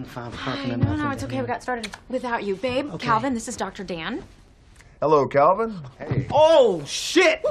and five o'clock no, no, it's okay. We got started without you. Babe, Okay. Calvin, this is Dr. Dan. Hello, Calvin. Hey. Oh shit!